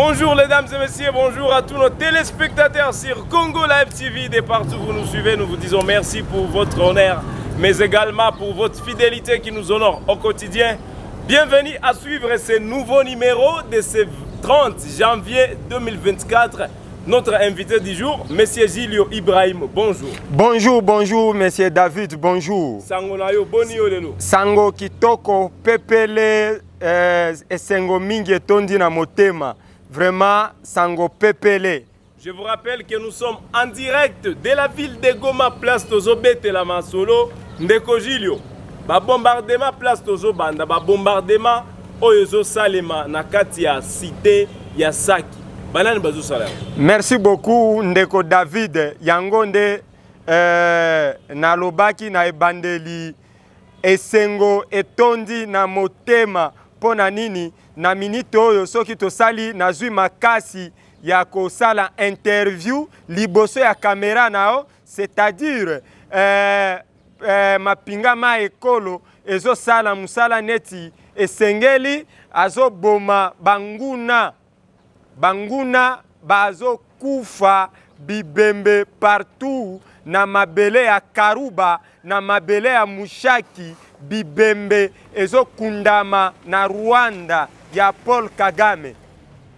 Bonjour les dames et messieurs, bonjour à tous nos téléspectateurs sur Congo Live TV. De partout où vous nous suivez, nous vous disons merci pour votre honneur, mais également pour votre fidélité qui nous honore au quotidien. Bienvenue à suivre ce nouveau numéro de ce 30 janvier 2024. Notre invité du jour, Monsieur Gilio Ibrahim, bonjour. Bonjour, bonjour, Monsieur David, bonjour. Sango na yo, boni yo lelo. Sango kitoko, pepele, euh, esengo mingi etondi na motema. Vraiment, sango pepele. Je vous rappelle que nous sommes en direct de la ville de Goma, place Tozo Betela Masolo, Ndeko Gilio. Ba bombardement place Tozo Banda, ba bombardement oyo ezosalema na kati ya site ya saki banani bazosala yango merci beaucoup ndeko david yango nde eh, nalobaki na ebandeli esengo etondi na motema mpo na nini na minite oyo soki tosali nazwi makasi ya kosala interview liboso ya kamera na yo c'est-à-dire eh, eh, mapinga ma ekolo ezosala mosala neti esengeli azoboma banguna banguna bazokufa bibembe partout na mabele ya karuba na mabele ya mushaki bibembe ezokundama na rwanda ya paul kagame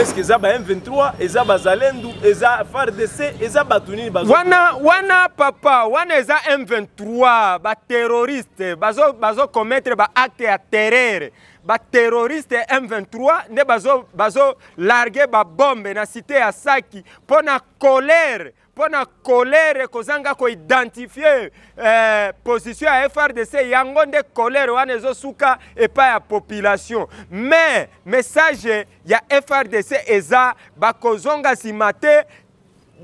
eske eza ba m23 eza bazalendu eza fardc eza bato nini wana wana papa wana eza m23 baterroriste bazokomettre bazo baacte ya terreur baterroriste ya m23 nde bazolarge bazo babombe na site ya saki mpo na colere mpo na kolere kozanga koidentifie eh, position ya frdc yango nde kolere wana ezosuka epai ya population mais message ya frdc eza bakozonga nsima te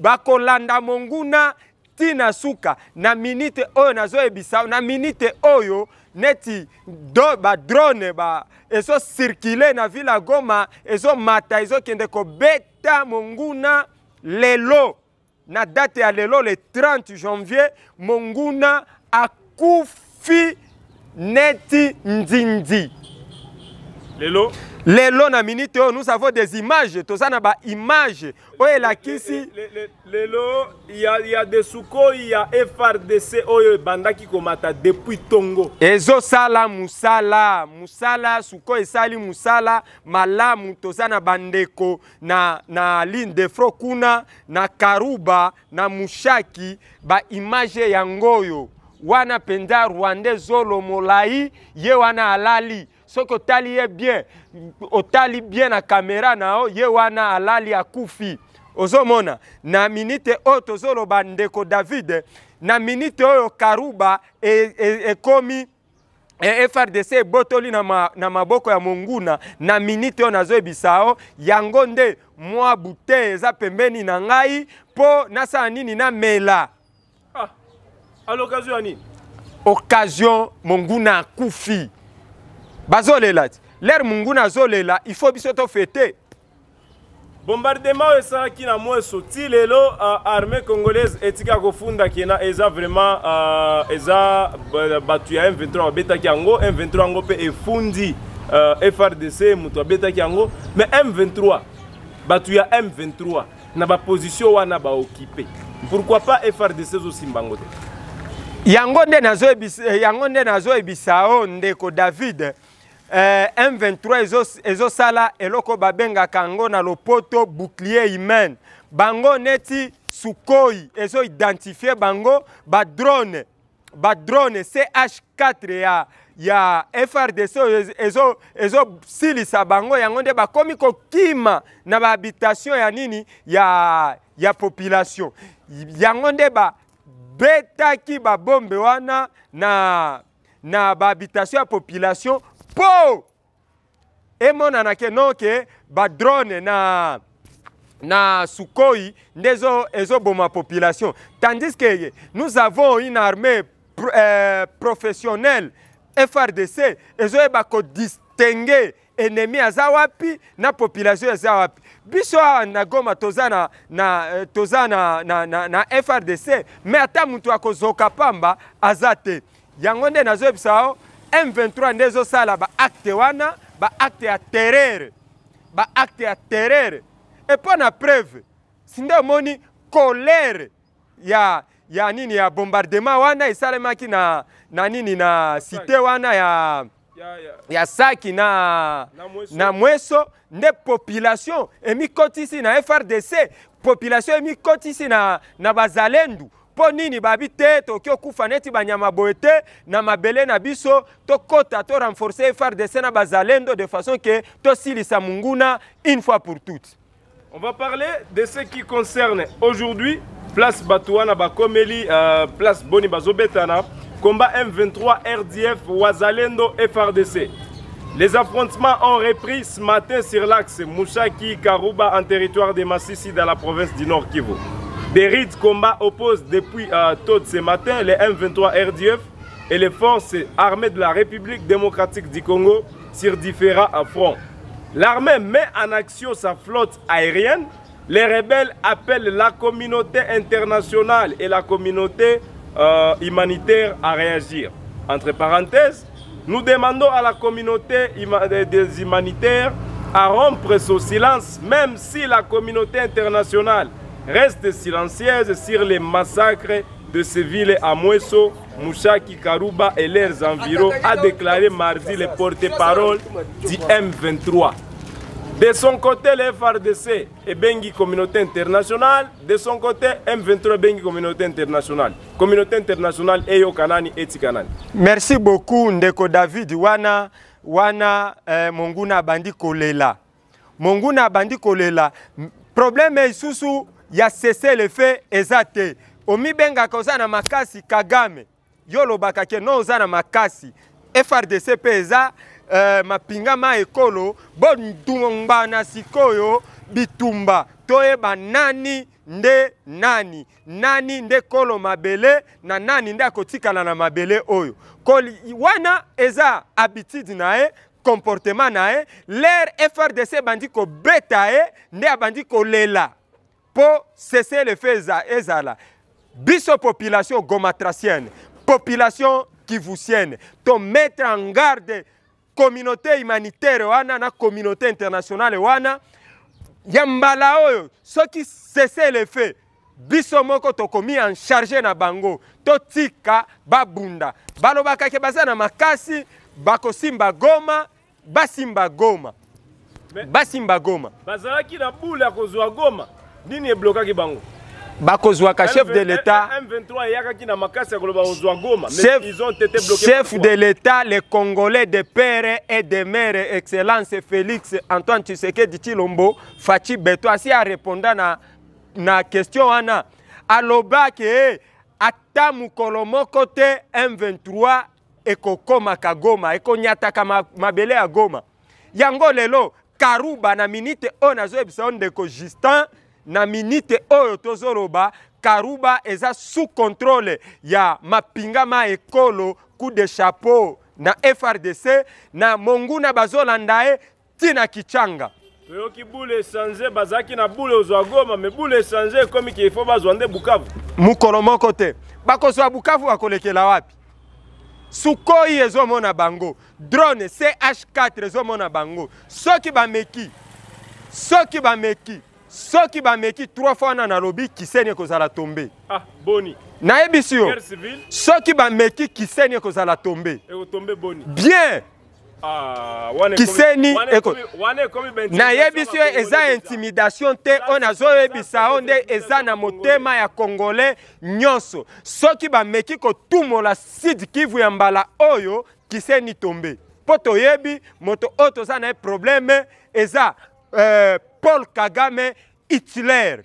bakolanda monguna ti na suka na minite oyo nazoyebisa na minite oyo neti do badrone ba ezocircule na ville ya goma ezomata ezokende kobeta monguna lelo na date ya lelo le 30 janvier monguna akufi neti nzinzi lelo lelo na minute oyo nous avons des images toza na baimage oyo elakisi lelo ya, ya desukoi ya frdc oyo ebandaki komata depuis tongo ezosala mosala mosala sukoi esali mosala malamu toza na bandeko na, na ligne de front kuna na Karuba na Mushaki ba image ya ngoyo wana mpenza rwandais zolo molai ye wana alali soki otali ye bien otali bien na kamera na yo ye wana alali akufi ozomona na minite oyo tozoloba ndeko david na minite oyo karuba ekomi e, e e FRDC ebotoli na, ma, na maboko ya monguna na minite oyo nazoyebisa yo yango nde mwa bute eza pembeni na ngai mpo nasala nini namela ah, à l'occasion ya nini occasion monguna akufi bazolela ti lere monguna azolela il faut biso tofete bombardement oyo esalaki na mweso ti lelo uh, armée congolaise etika kofunda kena eza vraiment uh, eza bato ya m23 babetaki yango m23 yango mpe efundi uh, eh, frdc moto abetaki yango mais m23 bato ya m23 na baposition wana baokipe pourquoi pas frdc ezosimba yango te yango nde nazoyebisa eh, yango nde nazoyebisa o oh, ndeko david eh, M23 ezosala eloko babengaka yango na lopoto bouclier humain bango neti sukoi ezo identifie bango badrone badrone ch4 ya ya frdc oyo ezosilisa ezo bango yango nde bakomi kokima na bahabitation ya nini ya, ya population yango nde babetaki babombe wana na na ba habitation ya population po emonana ke non ke ba drone na na Sukhoi nde ezoboma population tandis que nous avons une armée euh, professionnelle FRDC ezoyeba ko distinguer ennemi aza wapi na population eza wapi biso awa na goma toza na, na, eh, toza na, na, na, na frdc me ata moto akozoka pamba aza te yango nde nazoyebisa yo m23 nde ezosala baakte wana baakte ya terreur baakte ya terreur epo na preuve sinde omoni colere ya ya nini ya bombardement wana esalemaki na na nini na site wana ya ya saki na na mweso nde population emikotisi na frdc population emikotisi na na bazalendu mpo nini babi te tokoki okufa neti banyama boye te na mabele na biso tokɔta to renforcer frdc na bazalendo de façon ke tosilisa monguna une fois pour toutes On va parler de ce qui concerne aujourd'hui place Batouana Bakomeli, euh, place Boni Bazobetana, combat M23 RDF Wazalendo, FRDC. Les affrontements ont repris ce matin sur l'axe Mouchaki-Karouba en territoire de Massisi dans la province du Nord Kivu. Des rides combat opposent depuis euh, tôt ce matin les M23 RDF et les forces armées de la République démocratique du Congo sur différents euh, fronts. L'armée met en action sa flotte aérienne. Les rebelles appellent la communauté internationale et la communauté euh, humanitaire à réagir. Entre parenthèses, nous demandons à la communauté des humanitaires à rompre son silence, même si la communauté internationale reste silencieuse sur les massacres de ces villes à Mouesso, Moussaki Karuba et leurs environs, a déclaré mardi le porte-parole du M23. De son côté, le FRDC et Bengi communauté internationale. De son côté, M23 et Bengi communauté internationale. Communauté internationale et yo Kanani et Tikanani. Merci beaucoup, Ndeko David. Wana, wana, eh, Monguna Bandi Kolela. monguna abandi kolela probleme lisusu ya cese le fait eza te omibengaka oza na makasi kagame yo olobaka ke no oza na makasi frdc mpe eza eh, mapinga ma ekolo bondumbana sikoyo bitumba toyeba nani nde nani nani nde kolo mabele na nani nde akotikala na mabele oyo Koli, wana eza habitude na ye comportement na ye lere frdc ebandi kobeta ye nde abandi kolela mpo cese le fe ezala biso population gomatracienne population kivusienne to mettre en garde communauté humanitaire wana na communauté internationale wana ya mbala oyo soki cese le fe biso moko tokomi en charge na bango totika babunda balobaka ke baza na makasi bakosimba goma basimba goma basimba goma bazalaki na bule ya kozwa goma nini eblokaki bango bakozwaka chef de l'état chef de l'état le congolais de père et de mère excellence félix antoine tshisekedi tshilombo faci beto asi areponda na na question wana aloba ke ata mokolo moko te M23 ekokoma ka Goma ekonyataka mabele ya Goma yango lelo Karuba na minute oyo nazoyebisa yo ndeko Justin na minute oyo tozoloba Karuba eza sous contrôle ya mapinga ma ekolo coup de chapeau na FRDC na monguna bazolanda ye ti na kichanga toyoki bule esanze bazalaki na bule ozwa goma me bule esanze ekomi ke ifo bazwa nde bukavu mokolo moko te bakozwa bukavu bakolekela wapi sukoi ezomona bango drone ch4 ezomona bango soki bameki soki bameki soki bameki trois fois wana nalobi kiseni ekozala tombe ah, boni nayebisi yo soki bameki kiseni ekozala tombe bien Ah, kiseni nayebisi yo eza intimidation te oyo nazoyebisa yo nde eza na motema ya congolais nyonso soki bameki kotumola sud kivu ya mbala oyo kiseni tombe mpo toyebi moto oyo toza na ye probleme eza euh, paul kagame hitler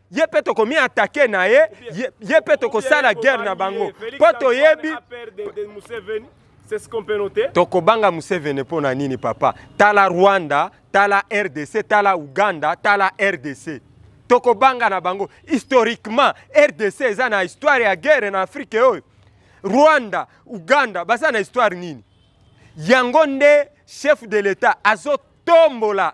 ye mpe tokomi atake na ye ye mpe tokosala guerre na bango mpo toyebi tokobanga museveni mpo na nini papa tala rwanda tala rdc tala uganda tala rdc tokobanga na bango historiquement rdc eza na histoire ya guerre na afrike oyo rwanda uganda baza na histoire nini yango nde chef de l'etat azotombola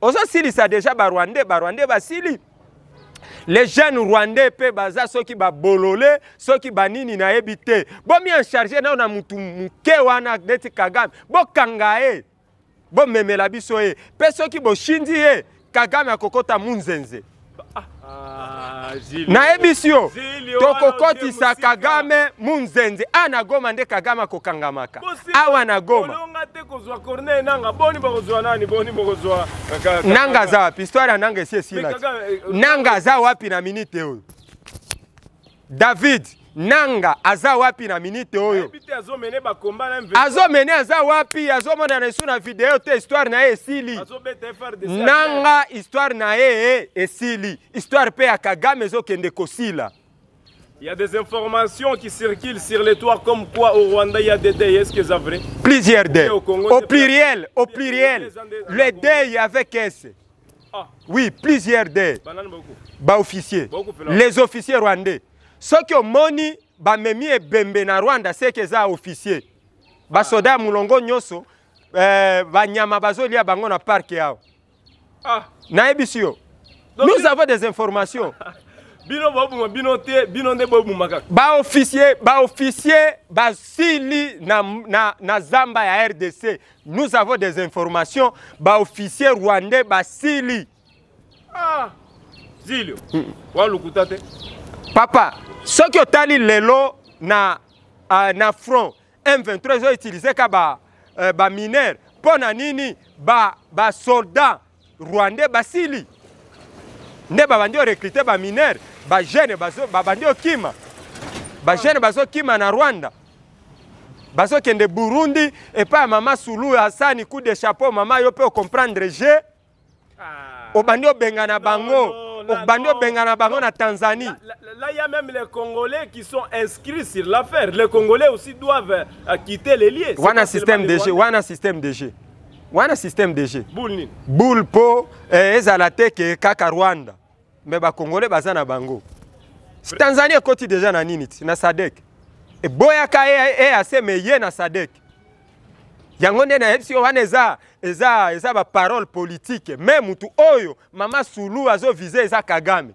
ozosilisa deja barwandais barwandais basili les jeunes rwandais mpe baza soki babolole soki banini nayebi te bomi en charge nao na motu moke wana neti kagame bokanga ye bomemela biso ye mpe soki boshindi ye kagame akokota munzenze Ah, nayebisi yo tokokotisa kagame munzenze a na goma nde kagame akokangamaka awa na goma nanga aza wapi histoire ya nanga esi esila eh, eh, nanga aza wapi na minite oyo David nanga aza wapi na minite oyo azomene aza wapi azomonana esu na video te histoire na ye esili nanga histoire na ye esili histoire mpe ya kagame ezokende kosila Il y a des informations qui circulent sur les toits comme quoi au Rwanda il y a des deuils. Est-ce que c'est vrai Plusieurs deuils. Au, au pluriel, au pluriel. Les deuils avec S. ah. oui plusieurs des baofficier les officiers rwandais soki omoni bamemi ebembe na rwanda seke eza officier basoda ya molongo nyonso eh, banyama bazolia bango na parke awa ah. nayebisi yo nous avons des informations bino bobuma bino te bino nde bobuma kaka baofficier baofficier basili na, na, na zamba ya rdc Nous avons des informations, ba officiers rwandais basili. Ah, zilio. Mm. Walukuta te. Papa, ce que tali lelo na uh, na front M23 ont utilisé ka ba uh, ba mineurs pona nini ba ba soldats rwandais basili nde babandi orecrute baminere bajeune babandi okima bajeune bazokima na rwanda bazokende burundi epai ya mama sulu asani coup de chapeau mama yo mpe ocomprendre je ah. obandi obengana bango obandi obengana bango na tanzanie là il y a même les congolais qui sont inscrits sur l'affaire les congolais aussi doivent euh, quitter les lieux wana système de jeu wana système de jeu wana système de jeu boule mpo eh, ezala te ke kaka rwanda me bakongole baza na bango tanzanie ekoti deja na nini ti na sadek eboyaka eac e, e, me ye na sadek yango nde nayebisi yo wana eza eza eza baparole politike me motu oyo mama sulu azovise eza kagame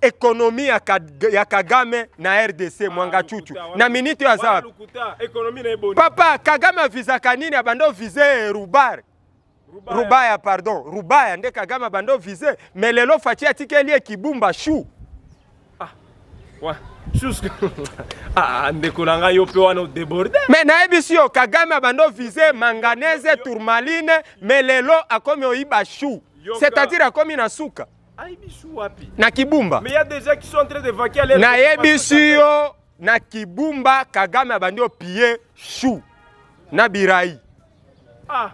ekonomi ya, ka, ya kagame na rdc ah, mwanga chuchu na miniti oyo aza wapi papa kagame avizaka nini abanda ovise rubar rubaya. rubaya pardon rubaya nde kagame abanda ovise me lelo faci atikeli ye kibumba shu ah. ouais. Ah, ah, ndeko na ngai yo mpe wana odeborde me nayebisi yo kagame abandi ovise manganese tourmaline me lelo akomi oyiba chou c'est-à-dire akomi na suka na kibumba nayebisi yo na kibumba kagame abandi opie chou na birai ah.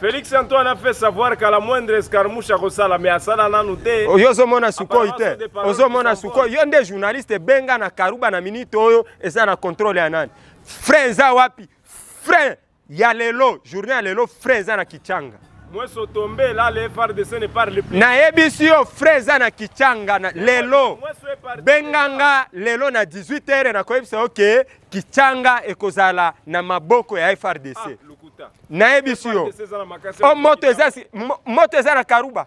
Félix Antoine a fait savoir qu'à la moindre escarmouche akosala mais asala nanu te. Oyo oh, ozomona sukoi te. Ozomona sukoi yo nde journaliste benga na Karuba na minute oyo eza na contrôle ya nani? Frein eza wapi? Frein ya lelo journée ya lelo frais eza na kichanga mweso tombe la le fardc ne parle plus nayebisi yo frais eza na kichanga na lelo benganga lelo na 18 heure nakoyebisa yo ke kichanga ekozala na maboko ya frdc ah, nayebisi yo o oh, moto eza na karuba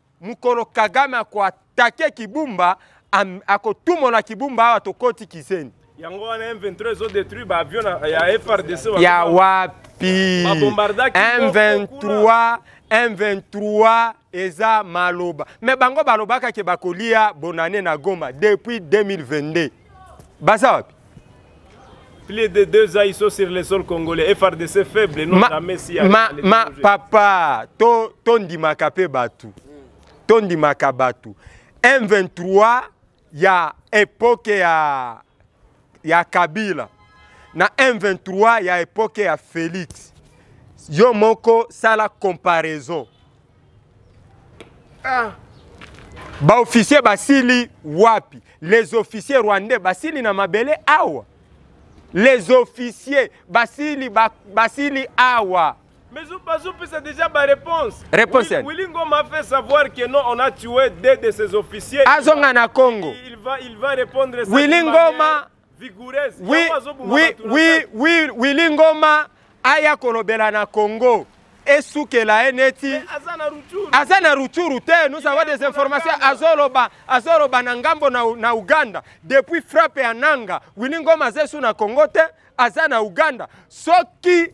mokolo kagame akoatake kibumba akotumola kibumba awa tokoti kiseni yango wana m23 ezodetruire baavion ya frdc ya wapi m23 m23 eza maloba me bango balobaka ke bakolia bonane na goma depuis 2022 baza wapi plus de deux ans ils sont sur le sol congolais frdc faible non jamais si ma, ma papa to tondimaka mpe bato tondimaka bato m23 ya epoke ya ya kabila na m23 ya epoke ya félix yo moko sala comparaison ah. baofficier basili wapi les officiers rwandais basili na mabele awa les officiers basili ba, basili awa Mais Bazou ça déjà ma réponse. Réponse. Willy m'a fait savoir que non, on a tué deux de ses officiers. Azonga na Congo. Il va, il va répondre ça. Willy Ngoma. vigoureuse oui, yango azoboma oui, bato oui, oui, Willy Ngoma aya kolobela na Congo esukela ye neti aza na ruchuru te nous avons des informations azoloba azoloba na ngambo na, na uganda depuis frappe ya nanga wini ngoma aza esu na congo te aza na uganda soki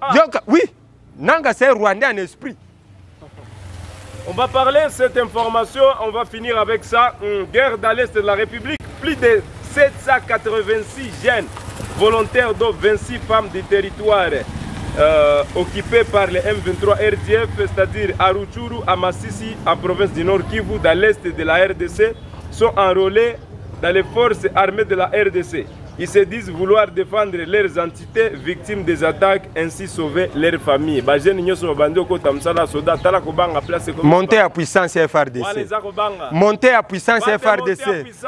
ah. yoka oui nanga c'est rwandais en esprit On va parler de cette information, on va finir avec ça. Guerre d'Alest de la République, plus de 786 jeunes volontaires, dont 26 femmes du territoire euh, occupé par les M23 RDF, c'est-à-dire à Ruchuru, à Massissi, en province du Nord Kivu, dans l'est de la RDC, sont enrôlés dans les forces armées de la RDC. Ils se disent vouloir défendre leurs entités victimes des attaques, ainsi sauver leur famille. Ba jeunes nyoso ba bandi okota msala soda tala ko banga place ko monter ya puissance ya FRDC. Wana eza ko banga. Monter ya puissance ya FRDC.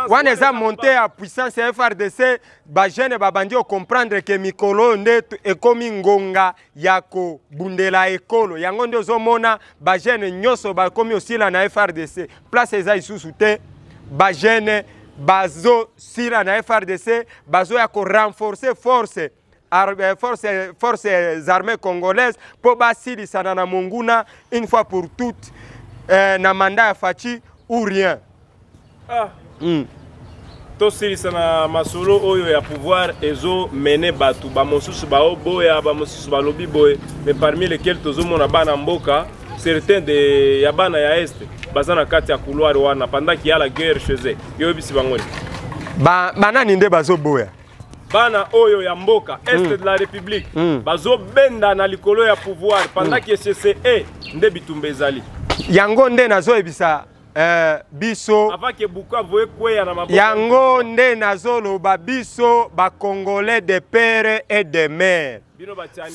Wana eza monter ya puissance ya FRDC. Ba jeunes ba bandi o comprendre que mikolo nde ekomi ngonga ya kobundela ekolo yango nde ozomona bagene nyonso bakomi osila na frdc place eza lisusu te bagene bazosila na frdc bazoya korenforce force eh, force forces armées congolaises mpo basilisana na monguna une fois pour toute eh, na manda ya faci ou rien Ah. Mm. tosilisa na masolo oyo ya pouvoir ezo mene bato bamosusu baoboya bamosusu balobi boye mais parmi lequel tozomona bana mboka certains de ya bana ya est baza na kati ya couloir wana pendant qu'il y a la guerre chez eux yo yebisi bango ni ba banani nde bazoboya bana oyo ya mboka est mm. de la république mm. bazobenda na likolo ya pouvoir pendant mm. que cce nde bitumba ezali yango nde nazoyebisa eh, biso yango nde nazoloba biso bacongolais de pere et de mare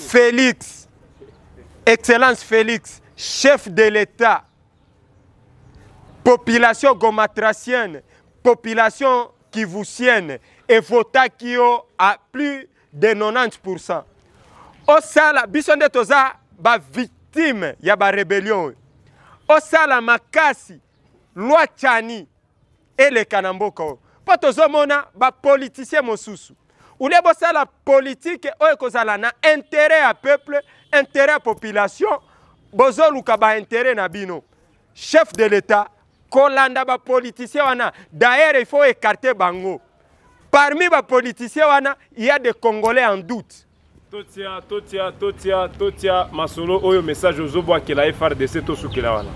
félix excellence félix chef de l'état population gomatracienne population kivusienne evotaki yo à plus de 90 pourcent osala biso nde toza bavictime ya barebellion oyo osala makasi loi chani eleka na mboka oyo mpo tozomona bapolitisien mosusu ulie bosala politike oyo ekozala na intérêt ya peuple intérêt ya population bozoluka baintérêt na bino chef de l'état kolanda bapolitisien wana daire il faut écarte bango parmi bapolitisien wana il y a des congolais en doute totia totia totia totia masolo oyo message ozobwakela frdc tosukela wana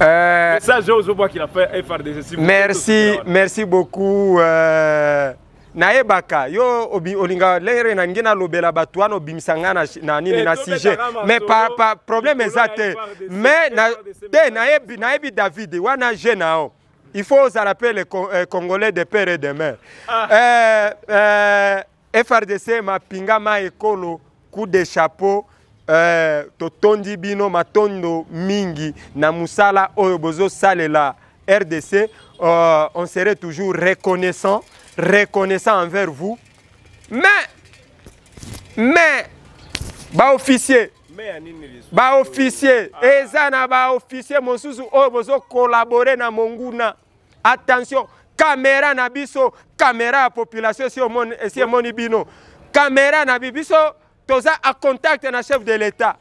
euh, message oyo ozobwakela frdc merci merci beaucoup euh... nayebaka yo obi, olinga lere na nge nalobela bato wana obimisa ngai na, na nini eh, na sujet mais pa, pa, problème eza te mais na, te nayebi, nayebi david wana je na yo il faut ozala mpe le eh, congolais de père et de mère ah. eh, eh, frdc mapinga ma ekolo coup de chapeau eh, totondi bino matondo mingi na musala oyo bozo salela rdc uh, euh, on serait toujours reconnaissant reconnaissant envers vous mais mais ba officier ba officier ah. eza na ba officier mosusu oyo bozo collaborer na monguna attention kamera na biso kamera ya population esi emoni bino kamera na biso toza a contact na chef de l'etat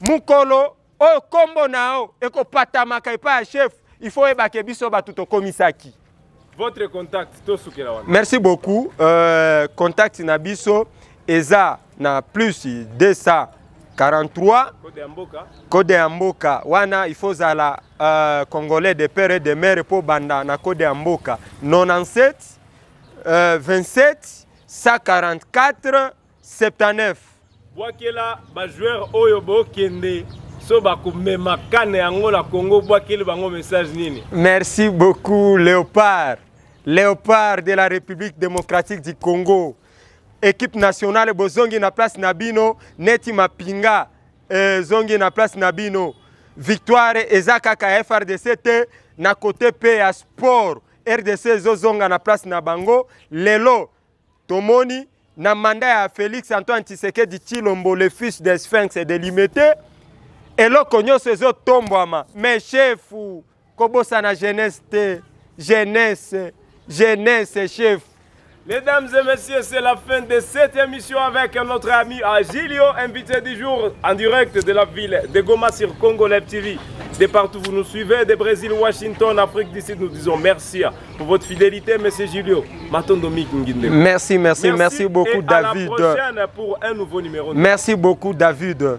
mokolo oyo nkombo na yo ekopatamaka epai ya chef il faut oyebake biso bato tokomisaki votre contact tosukela wana merci beaucoup euh, contact na biso eza na plus 243 kode ya mboka wana il faut ozala uh, congolais de père et de mère mpo banda na kode ya mboka 97 uh, 27 144 79 bwakela bajoueur oyo bokende so bakomema kane yango na congo bwakeli bango message nini merci beaucoup léopard léopard de la république démocratique du congo equipe nationale bozongi na place na bino neti mapinga ezongi eh, na place na bino victoire eza kaka ya frdc te na kote mpe ya sport rdc ezozonga na place na bango lelo tomoni na manda ya félix antoine tshisekedi tshilombo le fils de sphinx de limete eloko nyonso ezotombwama me chefu kobosana jeunesse jeunesse jeunesse, chef. Mesdames et messieurs, c'est la fin de cette émission avec notre ami Agilio, invité du jour en direct de la ville de Goma sur Congo Live TV. De partout vous nous suivez, de Brésil, Washington, Afrique d'ici, nous disons merci pour votre fidélité, Monsieur Julio. Merci, merci, merci, beaucoup, David. pour un nouveau numéro. Merci beaucoup, David.